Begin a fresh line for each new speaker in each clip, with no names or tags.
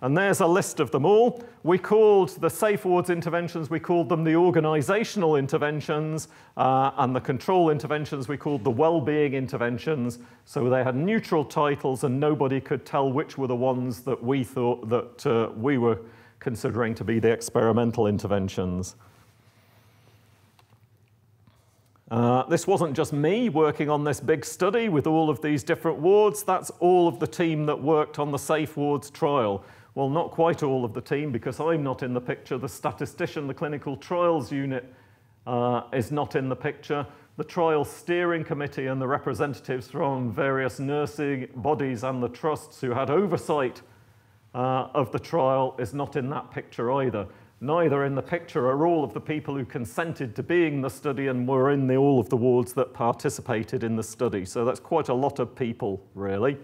And there's a list of them all. We called the safe wards interventions, we called them the organizational interventions, uh, and the control interventions we called the well-being interventions. So they had neutral titles and nobody could tell which were the ones that we thought that uh, we were considering to be the experimental interventions. Uh, this wasn't just me working on this big study with all of these different wards, that's all of the team that worked on the Safe Wards trial. Well, not quite all of the team because I'm not in the picture. The statistician, the clinical trials unit uh, is not in the picture. The trial steering committee and the representatives from various nursing bodies and the trusts who had oversight uh, of the trial is not in that picture either. Neither in the picture are all of the people who consented to being the study and were in the, all of the wards that participated in the study. So that's quite a lot of people, really.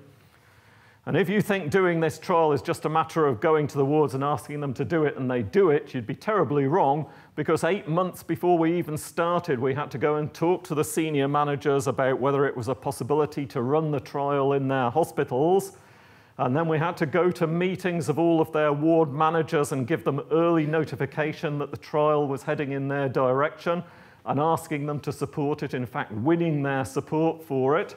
And if you think doing this trial is just a matter of going to the wards and asking them to do it and they do it, you'd be terribly wrong because eight months before we even started, we had to go and talk to the senior managers about whether it was a possibility to run the trial in their hospitals. And then we had to go to meetings of all of their ward managers and give them early notification that the trial was heading in their direction and asking them to support it, in fact, winning their support for it.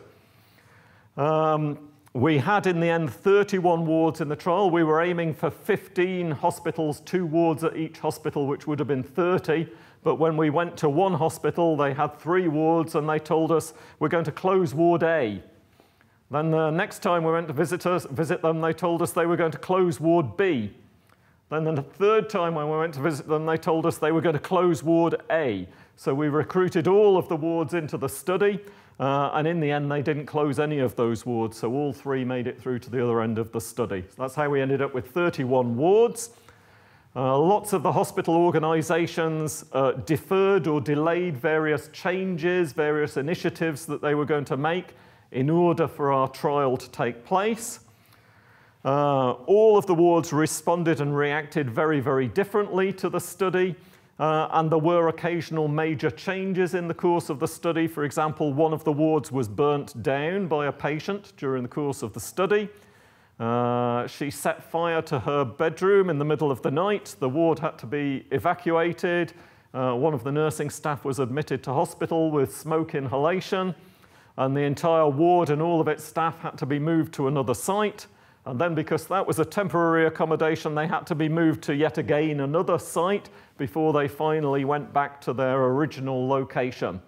Um, we had in the end 31 wards in the trial. We were aiming for 15 hospitals, two wards at each hospital, which would have been 30. But when we went to one hospital, they had three wards and they told us, we're going to close Ward A. Then the next time we went to visit, us, visit them, they told us they were going to close Ward B. Then the third time when we went to visit them, they told us they were going to close Ward A. So we recruited all of the wards into the study, uh, and in the end, they didn't close any of those wards, so all three made it through to the other end of the study. So that's how we ended up with 31 wards. Uh, lots of the hospital organizations uh, deferred or delayed various changes, various initiatives that they were going to make in order for our trial to take place. Uh, all of the wards responded and reacted very, very differently to the study. Uh, and there were occasional major changes in the course of the study. For example, one of the wards was burnt down by a patient during the course of the study. Uh, she set fire to her bedroom in the middle of the night. The ward had to be evacuated. Uh, one of the nursing staff was admitted to hospital with smoke inhalation and the entire ward and all of its staff had to be moved to another site. And then because that was a temporary accommodation, they had to be moved to yet again another site before they finally went back to their original location.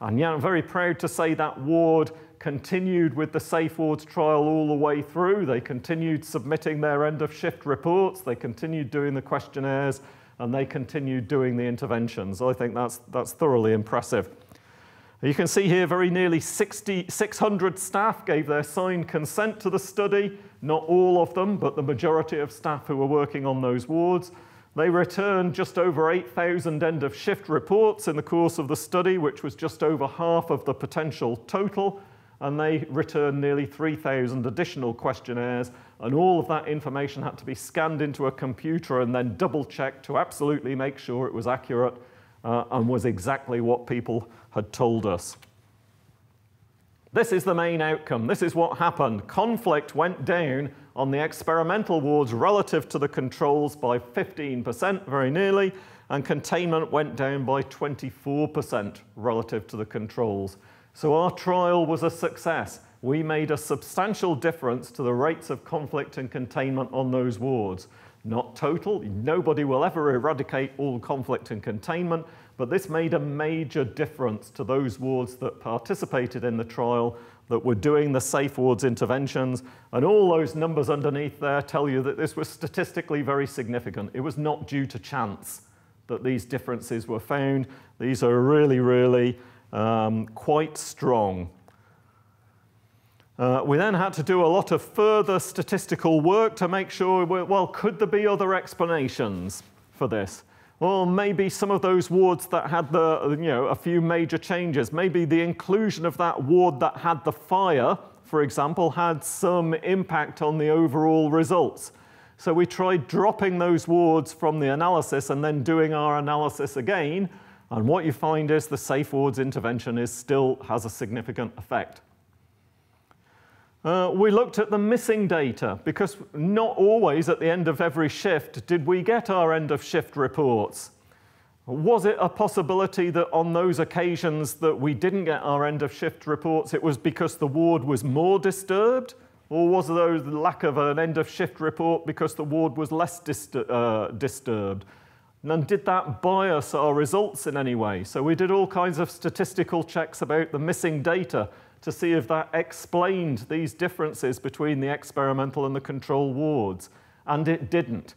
And yeah, I'm very proud to say that ward continued with the Safe Wards trial all the way through. They continued submitting their end of shift reports, they continued doing the questionnaires, and they continued doing the interventions. I think that's, that's thoroughly impressive. You can see here very nearly 60, 600 staff gave their signed consent to the study. Not all of them, but the majority of staff who were working on those wards. They returned just over 8,000 end of shift reports in the course of the study, which was just over half of the potential total. And they returned nearly 3,000 additional questionnaires. And all of that information had to be scanned into a computer and then double checked to absolutely make sure it was accurate uh, and was exactly what people had told us. This is the main outcome. This is what happened. Conflict went down on the experimental wards relative to the controls by 15%, very nearly, and containment went down by 24% relative to the controls. So our trial was a success. We made a substantial difference to the rates of conflict and containment on those wards not total. Nobody will ever eradicate all conflict and containment, but this made a major difference to those wards that participated in the trial, that were doing the safe wards interventions, and all those numbers underneath there tell you that this was statistically very significant. It was not due to chance that these differences were found. These are really, really um, quite strong. Uh, we then had to do a lot of further statistical work to make sure, well, could there be other explanations for this? Well, maybe some of those wards that had the, you know, a few major changes, maybe the inclusion of that ward that had the fire, for example, had some impact on the overall results. So we tried dropping those wards from the analysis and then doing our analysis again. And what you find is the safe wards intervention is still has a significant effect. Uh, we looked at the missing data because not always at the end of every shift did we get our end of shift reports. Was it a possibility that on those occasions that we didn't get our end of shift reports, it was because the ward was more disturbed? Or was there the lack of an end of shift report because the ward was less uh, disturbed? And did that bias our results in any way? So we did all kinds of statistical checks about the missing data to see if that explained these differences between the experimental and the control wards, and it didn't.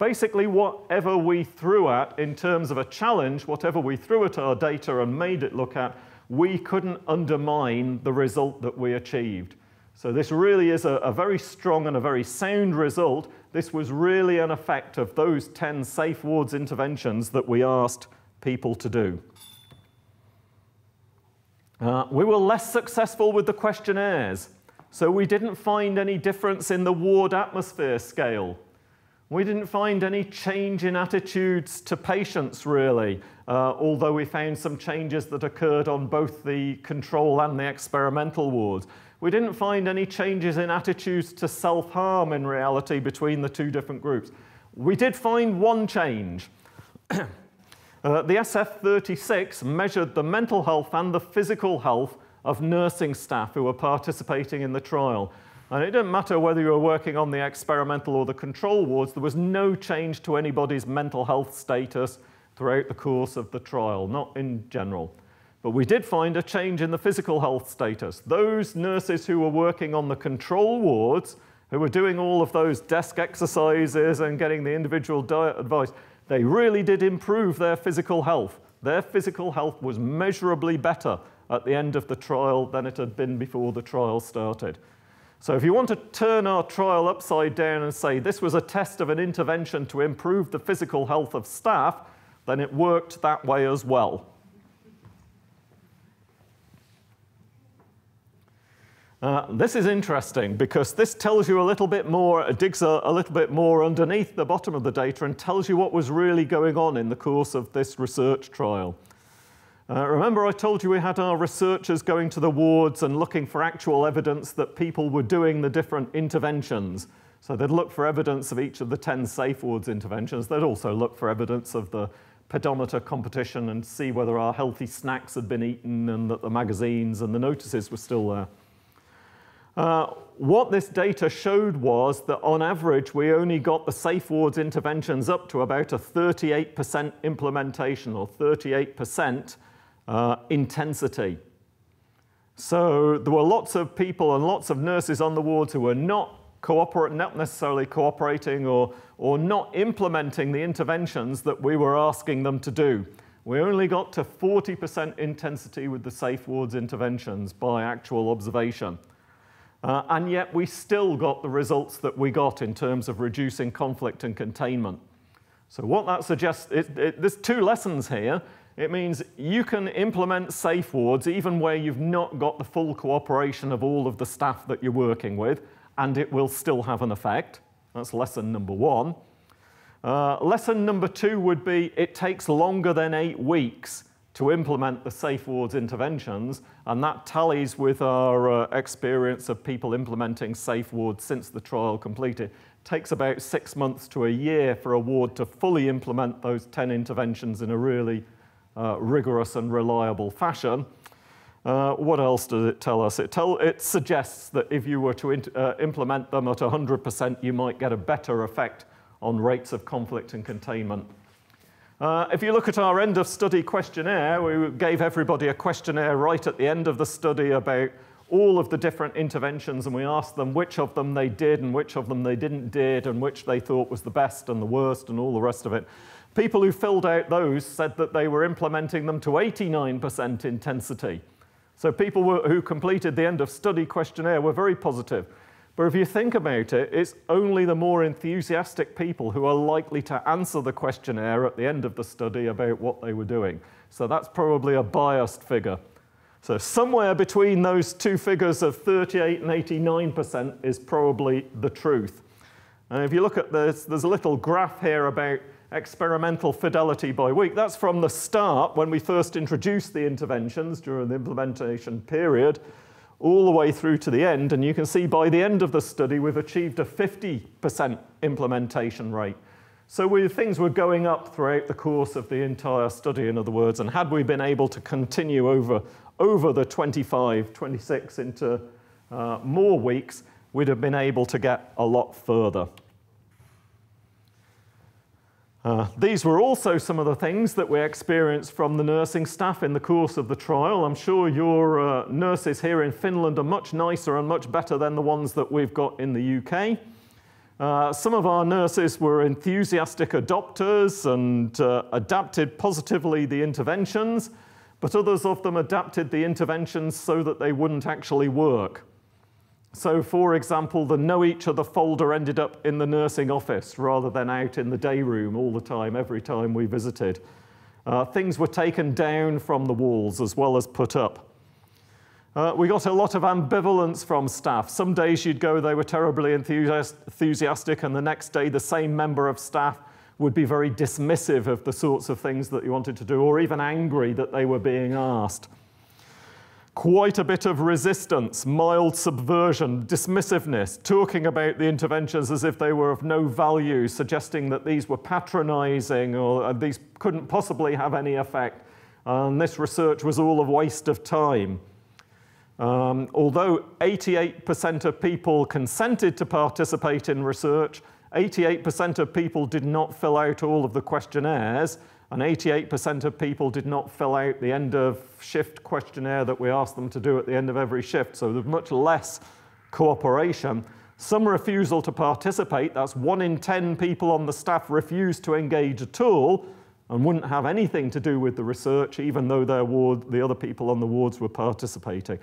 Basically, whatever we threw at in terms of a challenge, whatever we threw at our data and made it look at, we couldn't undermine the result that we achieved. So this really is a, a, very strong and a very sound result. This was really an effect of those 10 safe wards interventions that we asked people to do. Uh, we were less successful with the questionnaires, so we didn't find any difference in the ward atmosphere scale. We didn't find any change in attitudes to patients, really, uh, although we found some changes that occurred on both the control and the experimental wards. We didn't find any changes in attitudes to self-harm in reality between the two different groups. We did find one change. Uh, the SF36 measured the mental health and the physical health of nursing staff who were participating in the trial. And it didn't matter whether you were working on the experimental or the control wards, there was no change to anybody's mental health status throughout the course of the trial, not in general. But we did find a change in the physical health status. Those nurses who were working on the control wards, who were doing all of those desk exercises and getting the individual diet advice, they really did improve their physical health. Their physical health was measurably better at the end of the trial than it had been before the trial started. So if you want to turn our trial upside down and say this was a test of an intervention to improve the physical health of staff, then it worked that way as well. Uh, this is interesting because this tells you a little bit more, digs a, a, little bit more underneath the bottom of the data and tells you what was really going on in the course of this research trial. Uh, remember I told you we had our researchers going to the wards and looking for actual evidence that people were doing the different interventions. So they'd look for evidence of each of the 10 safe wards interventions. They'd also look for evidence of the pedometer competition and see whether our healthy snacks had been eaten and that the magazines and the notices were still there. Uh, what this data showed was that on average, we only got the safe wards interventions up to about a 38% implementation or 38% uh, intensity. So there were lots of people and lots of nurses on the wards who were not cooperate, not necessarily cooperating or, or not implementing the interventions that we were asking them to do. We only got to 40% intensity with the safe wards interventions by actual observation. Uh, and yet we still got the results that we got in terms of reducing conflict and containment. So what that suggests, it, it, there's two lessons here. It means you can implement safe wards even where you've not got the full cooperation of all of the staff that you're working with, and it will still have an effect. That's lesson number one. Uh, lesson number two would be it takes longer than eight weeks to implement the safe wards interventions, and that tallies with our uh, experience of people implementing safe wards since the trial completed. It takes about six months to a year for a ward to fully implement those 10 interventions in a really uh, rigorous and reliable fashion. Uh, what else does it tell us? It, tell, it suggests that if you were to uh, implement them at 100%, you might get a better effect on rates of conflict and containment uh, if you look at our end of study questionnaire, we gave everybody a questionnaire right at the end of the study about all of the different interventions and we asked them which of them they did and which of them they didn't did and which they thought was the best and the worst and all the rest of it. People who filled out those said that they were implementing them to 89% intensity. So people who completed the end of study questionnaire were very positive. But if you think about it, it's only the more enthusiastic people who are likely to answer the questionnaire at the end of the study about what they were doing. So that's probably a biased figure. So somewhere between those two figures of 38 and 89% is probably the truth. And if you look at this, there's a little graph here about experimental fidelity by week. That's from the start when we first introduced the interventions during the implementation period all the way through to the end. And you can see by the end of the study, we've achieved a 50% implementation rate. So we, things were going up throughout the course of the entire study, in other words, and had we been able to continue over, over the 25, 26 into uh, more weeks, we'd have been able to get a lot further. Uh, these were also some of the things that we experienced from the nursing staff in the course of the trial. I'm sure your uh, nurses here in Finland are much nicer and much better than the ones that we've got in the UK. Uh, some of our nurses were enthusiastic adopters and uh, adapted positively the interventions, but others of them adapted the interventions so that they wouldn't actually work. So, for example, the know each other folder ended up in the nursing office rather than out in the day room all the time, every time we visited. Uh, things were taken down from the walls as well as put up. Uh, we got a lot of ambivalence from staff. Some days you'd go, they were terribly enthusiastic, and the next day the same member of staff would be very dismissive of the sorts of things that you wanted to do, or even angry that they were being asked. Quite a bit of resistance, mild subversion, dismissiveness, talking about the interventions as if they were of no value, suggesting that these were patronizing or these couldn't possibly have any effect. And this research was all a waste of time. Um, although 88% of people consented to participate in research, 88% of people did not fill out all of the questionnaires, and 88% of people did not fill out the end of shift questionnaire that we asked them to do at the end of every shift. So there's much less cooperation. Some refusal to participate, that's one in 10 people on the staff refused to engage at all and wouldn't have anything to do with the research, even though their ward, the other people on the wards were participating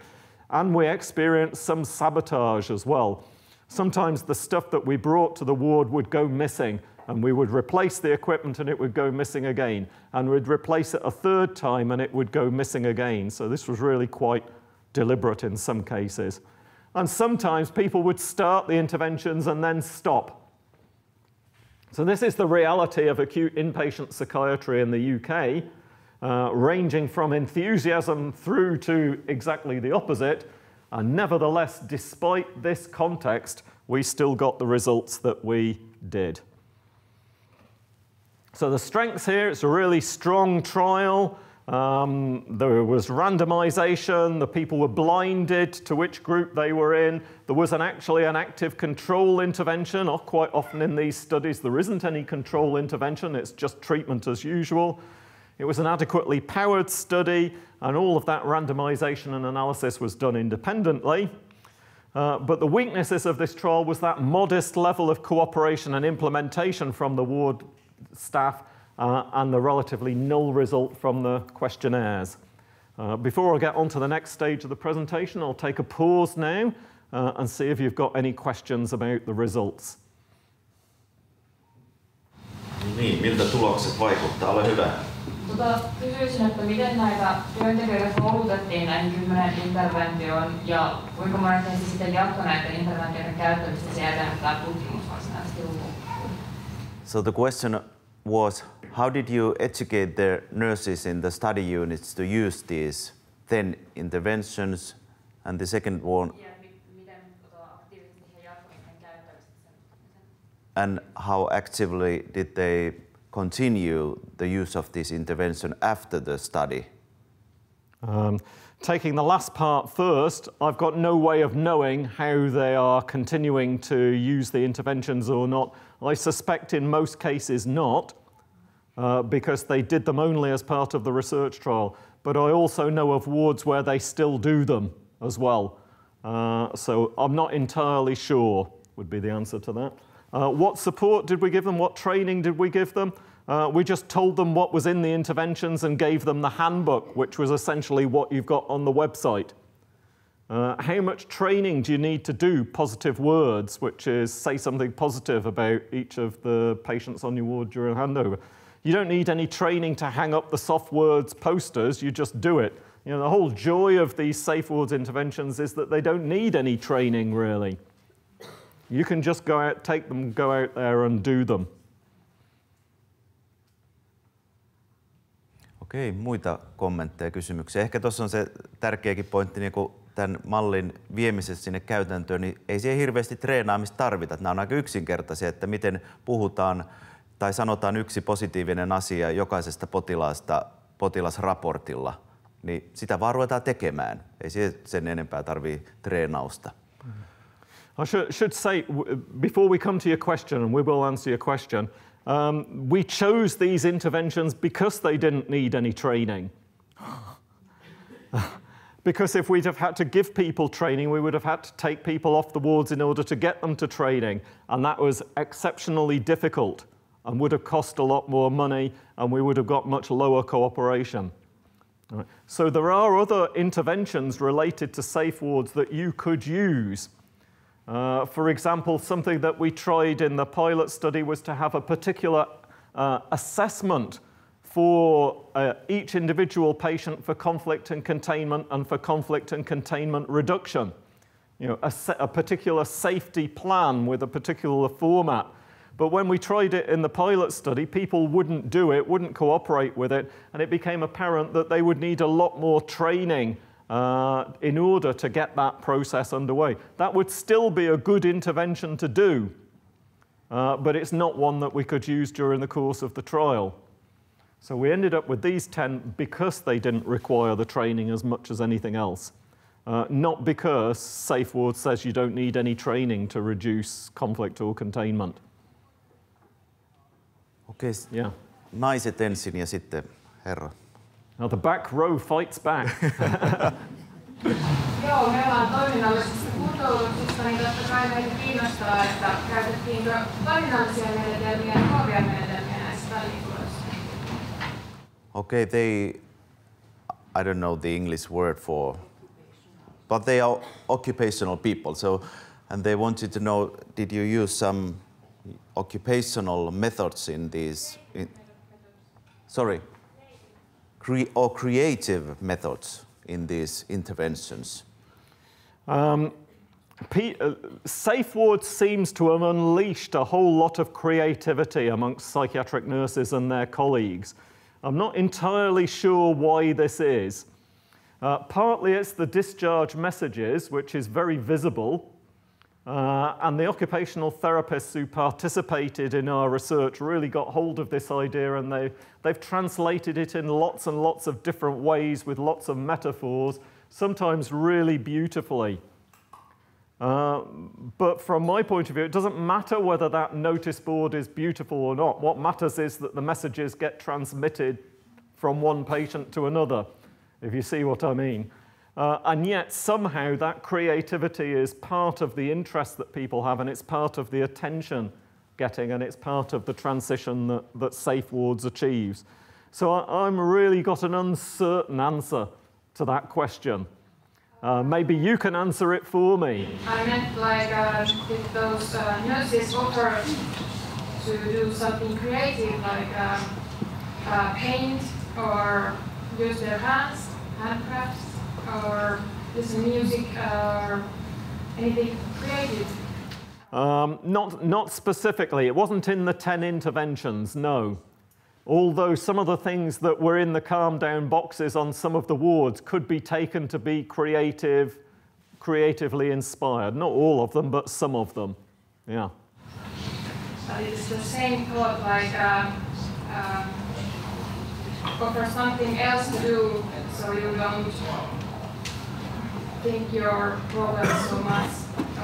and we experienced some sabotage as well. Sometimes the stuff that we brought to the ward would go missing, and we would replace the equipment and it would go missing again. And we'd replace it a third time and it would go missing again. So this was really quite deliberate in some cases. And sometimes people would start the interventions and then stop. So this is the reality of acute inpatient psychiatry in the UK uh, ranging from enthusiasm through to exactly the opposite. And nevertheless, despite this context, we still got the results that we did. So the strengths here, it's a really strong trial. Um, there was randomization, the people were blinded to which group they were in. There was an, actually an active control intervention. Oh, quite often in these studies, there isn't any control intervention, it's just treatment as usual. It was an adequately powered study, and all of that randomization and analysis was done independently. Uh, but the weaknesses of this trial was that modest level of cooperation and implementation from the ward staff uh, and the relatively null result from the questionnaires. Uh, before I get on to the next stage of the presentation, I'll take a pause now uh, and see if you've got any questions about the results.
Niin, miltä tulokset vaikuttaa? Ole hyvä.
Tota, kysyisin, että miten näitä työntekijöitä koulutettiin näihin kymmenen interventioon ja kuinka monet heistä sitten jatkoi näiden interventioiden käyttämistä sieltä, että tämä tutkimus varsinaisesti
So the question was, how did you educate the nurses in the study units to use these 10 interventions? And the second one, and how actively did they continue the use of this intervention after the study?
Um, taking the last part first, I've got no way of knowing how they are continuing to use the interventions or not. I suspect in most cases not, uh, because they did them only as part of the research trial. But I also know of wards where they still do them as well. Uh, so I'm not entirely sure, would be the answer to that. Uh, what support did we give them? What training did we give them? Uh, we just told them what was in the interventions and gave them the handbook, which was essentially what you've got on the website. Uh, how much training do you need to do positive words, which is say something positive about each of the patients on your ward during handover? You don't need any training to hang up the soft words posters, you just do it. You know, the whole joy of these safe wards interventions is that they don't need any training really. You can just go out, take them, go out there and do them.
Okei, muita kommentteja, kysymyksiä. Ehkä tuossa on se tärkeäkin pointti, niin kuin tämän mallin viemisessä sinne käytäntöön, niin ei siihen hirveästi treenaamista tarvita. Nämä on aika yksinkertaisia, että miten puhutaan tai sanotaan yksi positiivinen asia jokaisesta potilaasta potilasraportilla, niin sitä vaan ruvetaan tekemään. Ei sen enempää tarvii treenausta.
I should, should say, before we come to your question, and we will answer your question, um, we chose these interventions because they didn't need any training. because if we'd have had to give people training, we would have had to take people off the wards in order to get them to training, and that was exceptionally difficult and would have cost a lot more money, and we would have got much lower cooperation. Right. So there are other interventions related to safe wards that you could use. Uh, for example, something that we tried in the pilot study was to have a particular uh, assessment for uh, each individual patient for conflict and containment and for conflict and containment reduction. You know, a, a particular safety plan with a particular format. But when we tried it in the pilot study, people wouldn't do it, wouldn't cooperate with it, and it became apparent that they would need a lot more training uh, in order to get that process underway. That would still be a good intervention to do, uh, but it's not one that we could use during the course of the trial. So we ended up with these 10 because they didn't require the training as much as anything else. Uh, not because Safe Ward says you don't need any training to reduce conflict or containment.
Okei, okay. yeah. naiset ensin ja sitten herra.
Now the back row fights back.
Joo, me ollaan toiminnallisesta kuntoutuksesta, niin totta kai meitä kiinnostaa, että käytettiinkö toiminnallisia menetelmiä ja luovia menetelmiä näissä välikuloissa.
Okay, they, I don't know the English word for, but they are occupational people. So, and they wanted to know, did you use some occupational methods in these? In, sorry cre or creative methods in these interventions? Um,
uh, Safe Ward seems to have unleashed a whole lot of creativity amongst psychiatric nurses and their colleagues. I'm not entirely sure why this is. Uh, partly it's the discharge messages, which is very visible uh, and the occupational therapists who participated in our research really got hold of this idea and they, they've translated it in lots and lots of different ways with lots of metaphors, sometimes really beautifully. Uh, but from my point of view, it doesn't matter whether that notice board is beautiful or not. What matters is that the messages get transmitted from one patient to another, if you see what I mean. Uh, and yet, somehow, that creativity is part of the interest that people have, and it's part of the attention getting, and it's part of the transition that, that Safe Wards achieves. So I, am really got an uncertain answer to that question. Uh, maybe you can answer it for me.
I meant like uh, if those uh, nurses offer to do something creative, like um, uh, paint or use their hands, handcrafts, or listen music or anything creative?
Um, not, not specifically. It wasn't in the 10 interventions, no. Although some of the things that were in the calm down boxes on some of the wards could be taken to be creative, creatively inspired. Not all of them, but some of them. Yeah.
But it's the same thought like um, um, offer something else to do so you don't think your problem so much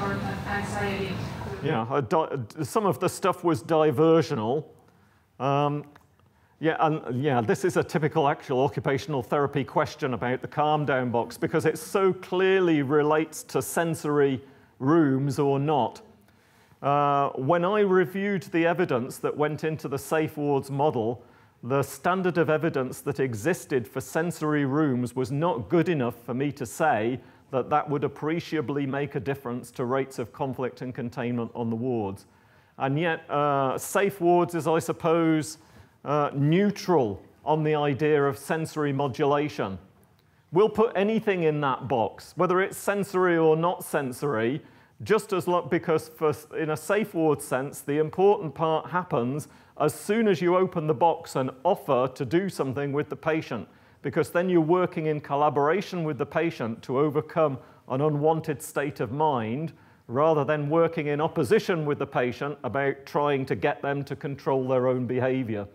or anxiety?
Yeah, some of the stuff was diversional. Um, yeah, and yeah, this is a typical actual occupational therapy question about the calm down box because it so clearly relates to sensory rooms or not. Uh, when I reviewed the evidence that went into the Safe Wards model, the standard of evidence that existed for sensory rooms was not good enough for me to say that that would appreciably make a difference to rates of conflict and containment on the wards. And yet, uh, safe wards is, I suppose, uh, neutral on the idea of sensory modulation. We'll put anything in that box, whether it's sensory or not sensory, just as long, because for, in a safe ward sense, the important part happens as soon as you open the box and offer to do something with the patient because then you're working in collaboration with the patient to overcome an unwanted state of mind rather than working in opposition with the patient about trying to get them to control their own behavior.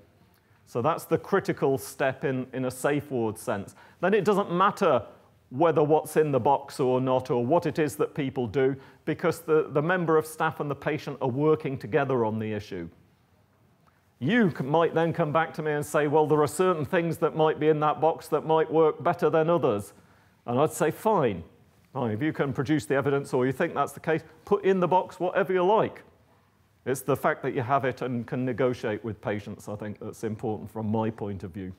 So that's the critical step in, in a safe ward sense. Then it doesn't matter whether what's in the box or not or what it is that people do because the, the member of staff and the patient are working together on the issue. You might then come back to me and say, well, there are certain things that might be in that box that might work better than others. And I'd say, fine. fine. If you can produce the evidence or you think that's the case, put in the box whatever you like. It's the fact that you have it and can negotiate with patients, I think, that's important from my point of view.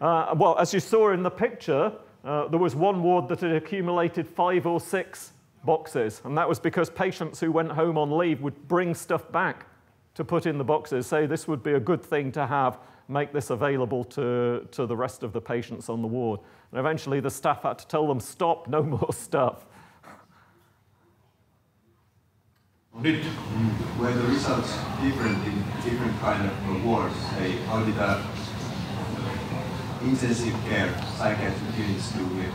Uh, well, as you saw in the picture, uh, there was one ward that had accumulated five or six boxes, and that was because patients who went home on leave would bring stuff back to put in the boxes, say this would be a good thing to have, make this available to, to the rest of the patients on the ward. And eventually the staff had to tell them, stop, no more stuff.
Nyt, were the results different in different kind of wards? Say, how did a intensive care psychiatric units do it?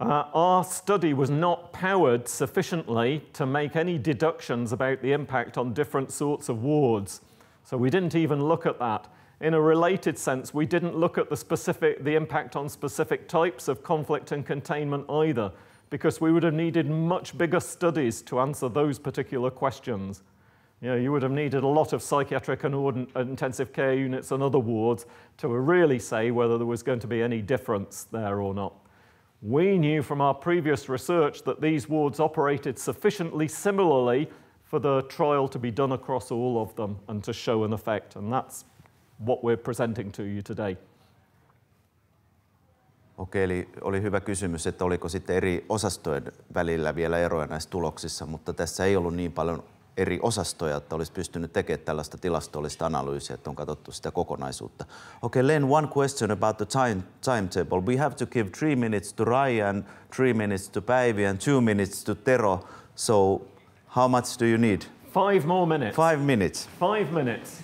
Uh, our study was not powered sufficiently to make any deductions about the impact on different sorts of wards. So we didn't even look at that. In a related sense, we didn't look at the specific, the impact on specific types of conflict and containment either, because we would have needed much bigger studies to answer those particular questions. You, know, you would have needed a lot of psychiatric and intensive care units and other wards to really say whether there was going to be any difference there or not. We knew from our previous research that these wards operated sufficiently similarly for the trial to be done across all of them and to show an effect, and that's what we're presenting to you today.
Okei, eli oli hyvä kysymys, että oliko sitten eri osastojen välillä vielä eroja näissä tuloksissa, mutta tässä ei ollut niin paljon eri osastoja, että olisi pystynyt tekemään tällaista tilastollista analyysiä, että on katsottu sitä kokonaisuutta. Okay, Len, one question about the time, timetable. We have to give three minutes to Ryan, three minutes to Päivi, and two minutes to Tero. So how much do you need?
Five more minutes.
Five minutes.
Five minutes.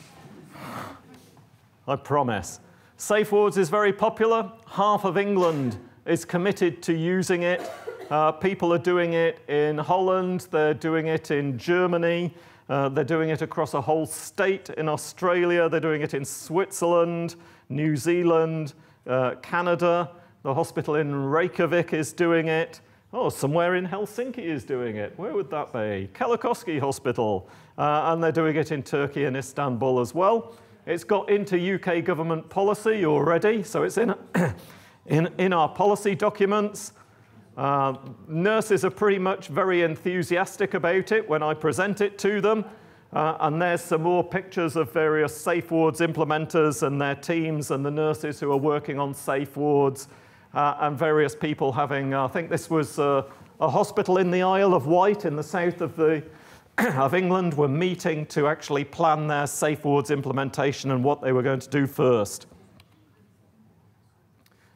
I promise. Safe Wards is very popular. Half of England is committed to using it. Uh, people are doing it in Holland, they're doing it in Germany, uh, they're doing it across a whole state in Australia, they're doing it in Switzerland, New Zealand, uh, Canada. The hospital in Reykjavik is doing it. Oh, somewhere in Helsinki is doing it. Where would that be? Kellokoski Hospital. Uh, and they're doing it in Turkey and Istanbul as well. It's got into UK government policy already, so it's in, in, in our policy documents. Uh, nurses are pretty much very enthusiastic about it when I present it to them. Uh, and there's some more pictures of various safe wards implementers and their teams and the nurses who are working on safe wards uh, and various people having, uh, I think this was uh, a hospital in the Isle of Wight in the south of, the, of England were meeting to actually plan their safe wards implementation and what they were going to do first.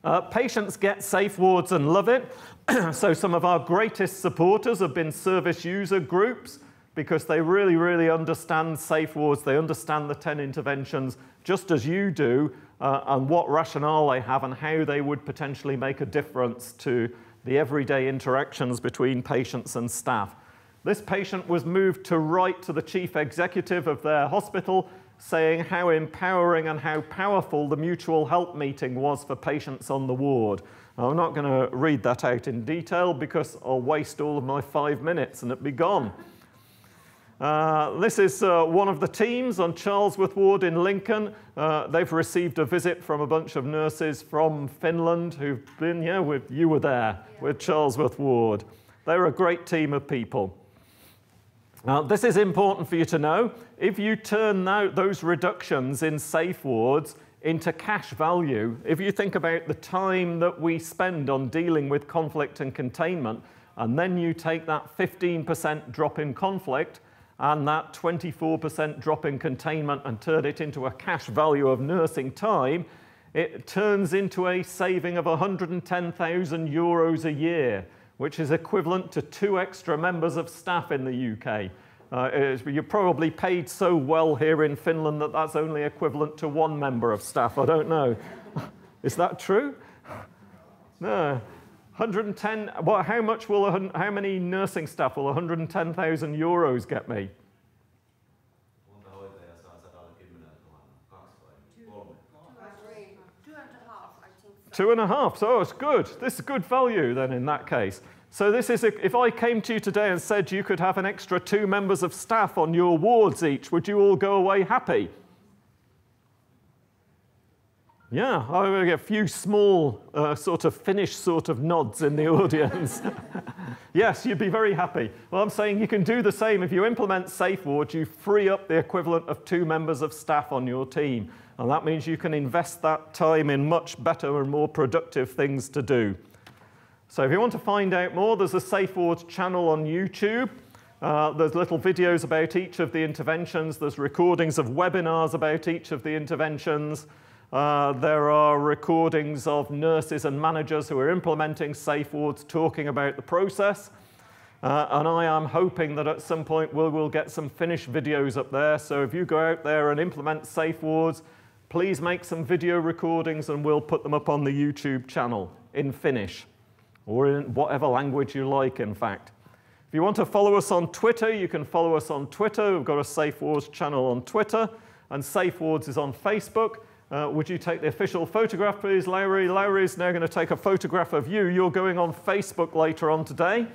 Uh, patients get safe wards and love it. so some of our greatest supporters have been service user groups because they really, really understand safe wards. They understand the 10 interventions just as you do uh, and what rationale they have and how they would potentially make a difference to the everyday interactions between patients and staff. This patient was moved to write to the chief executive of their hospital saying how empowering and how powerful the mutual help meeting was for patients on the ward. I'm not going to read that out in detail because I'll waste all of my five minutes and it'll be gone. Uh, this is uh, one of the teams on Charlesworth Ward in Lincoln. Uh, they've received a visit from a bunch of nurses from Finland who've been, yeah, with, you were there yeah. with Charlesworth Ward. They're a great team of people. Now, this is important for you to know. If you turn out those reductions in safe wards into cash value, if you think about the time that we spend on dealing with conflict and containment, and then you take that 15% drop in conflict and that 24% drop in containment and turn it into a cash value of nursing time, it turns into a saving of 110,000 euros a year which is equivalent to two extra members of staff in the UK. Uh, you're probably paid so well here in Finland that that's only equivalent to one member of staff. I don't know. Is that true? No. 110, well, how much will, how many nursing staff will 110,000 euros get me? Two and a half. So it's good. This is good value then in that case. So this is, a, if I came to you today and said you could have an extra two members of staff on your wards each, would you all go away happy? Yeah, I will get a few small uh, sort of Finnish sort of nods in the audience. yes, you'd be very happy. Well, I'm saying you can do the same. If you implement SafeWard, you free up the equivalent of two members of staff on your team. And that means you can invest that time in much better and more productive things to do. So if you want to find out more, there's a Safe SafeWards channel on YouTube. Uh, there's little videos about each of the interventions. There's recordings of webinars about each of the interventions. Uh, there are recordings of nurses and managers who are implementing safe wards talking about the process. Uh, and I am hoping that at some point we will get some finished videos up there. So if you go out there and implement safe wards, please make some video recordings and we'll put them up on the YouTube channel in Finnish or in whatever language you like, in fact. If you want to follow us on Twitter, you can follow us on Twitter. We've got a Safe Wards channel on Twitter, and Safe Wards is on Facebook. Uh, would you take the official photograph, please, Lauri? Lauri's now going to take a photograph of you. You're going on Facebook later on today.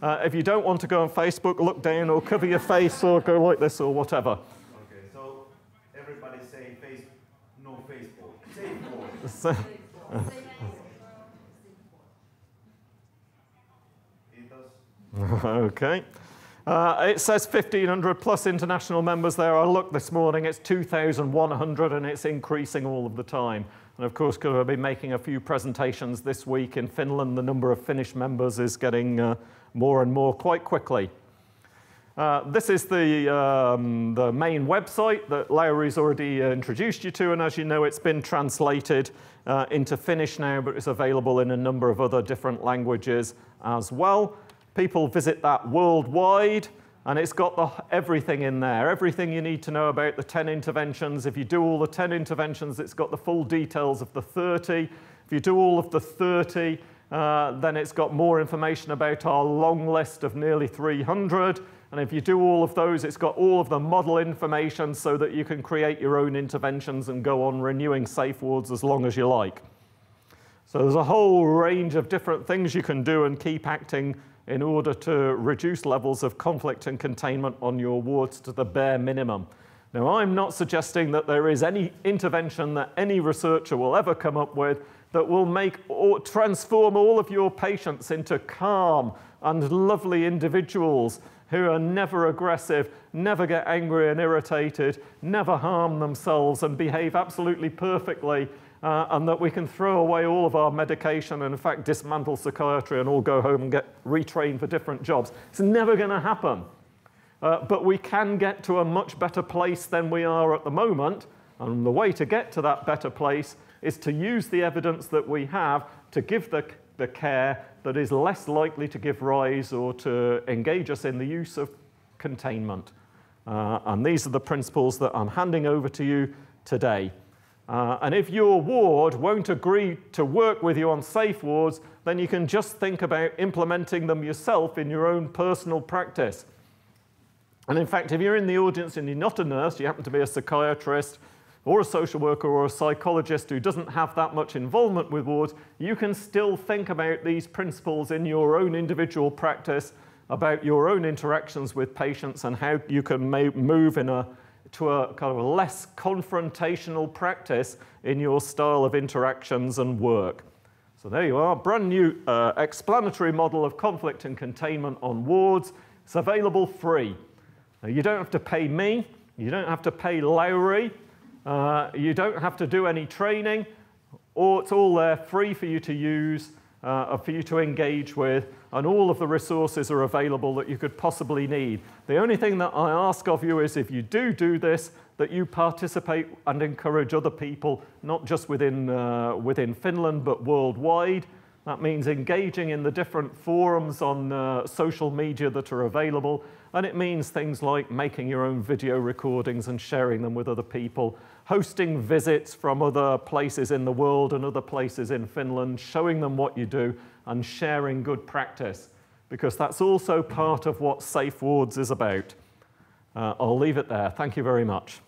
Uh, if you don't want to go on Facebook, look down or cover your face or go like this or whatever.
Okay, so everybody say face, no
Okay. Uh, it says 1,500 plus international members there. I looked this morning, it's 2,100 and it's increasing all of the time. And of course, because I've been making a few presentations this week in Finland, the number of Finnish members is getting uh, more and more quite quickly. Uh, this is the, um, the main website that Lauri's already uh, introduced you to, and as you know, it's been translated uh, into Finnish now, but it's available in a number of other different languages as well. People visit that worldwide, and it's got the, everything in there, everything you need to know about the 10 interventions. If you do all the 10 interventions, it's got the full details of the 30. If you do all of the 30, uh, then it's got more information about our long list of nearly 300. And if you do all of those, it's got all of the model information so that you can create your own interventions and go on renewing safe wards as long as you like. So there's a whole range of different things you can do and keep acting in order to reduce levels of conflict and containment on your wards to the bare minimum. Now, I'm not suggesting that there is any intervention that any researcher will ever come up with that will make or transform all of your patients into calm and lovely individuals who are never aggressive, never get angry and irritated, never harm themselves and behave absolutely perfectly uh, and that we can throw away all of our medication and, in fact, dismantle psychiatry and all go home and get retrained for different jobs. It's never going to happen. Uh, but we can get to a much better place than we are at the moment. And the way to get to that better place is to use the evidence that we have to give the, the care that is less likely to give rise or to engage us in the use of containment. Uh, and these are the principles that I'm handing over to you today. Uh, and if your ward won't agree to work with you on safe wards, then you can just think about implementing them yourself in your own personal practice. And in fact, if you're in the audience and you're not a nurse, you happen to be a psychiatrist or a social worker or a psychologist who doesn't have that much involvement with wards, you can still think about these principles in your own individual practice about your own interactions with patients and how you can move in a to a kind of a less confrontational practice in your style of interactions and work. So there you are, brand new uh, explanatory model of conflict and containment on wards. It's available free. Now, you don't have to pay me, you don't have to pay Lauri, uh, you don't have to do any training, or it's all there free for you to use, uh, for you to engage with, and all of the resources are available that you could possibly need. The only thing that I ask of you is if you do do this, that you participate and encourage other people, not just within, uh, within Finland, but worldwide. That means engaging in the different forums on uh, social media that are available. And it means things like making your own video recordings and sharing them with other people, hosting visits from other places in the world and other places in Finland, showing them what you do and sharing good practice, because that's also part of what Safe Wards is about. Uh, I'll leave it there. Thank you very much.